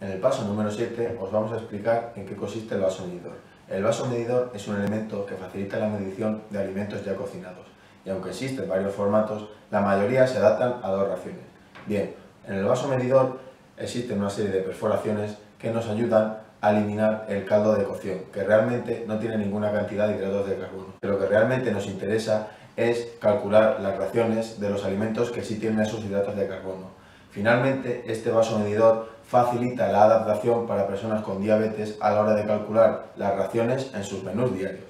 En el paso número 7 os vamos a explicar en qué consiste el vaso medidor. El vaso medidor es un elemento que facilita la medición de alimentos ya cocinados y aunque existen varios formatos, la mayoría se adaptan a dos raciones. Bien, en el vaso medidor existen una serie de perforaciones que nos ayudan a eliminar el caldo de cocción, que realmente no tiene ninguna cantidad de hidratos de carbono. Lo que realmente nos interesa es calcular las raciones de los alimentos que sí tienen esos hidratos de carbono. Finalmente, este vaso medidor facilita la adaptación para personas con diabetes a la hora de calcular las raciones en sus menús diarios.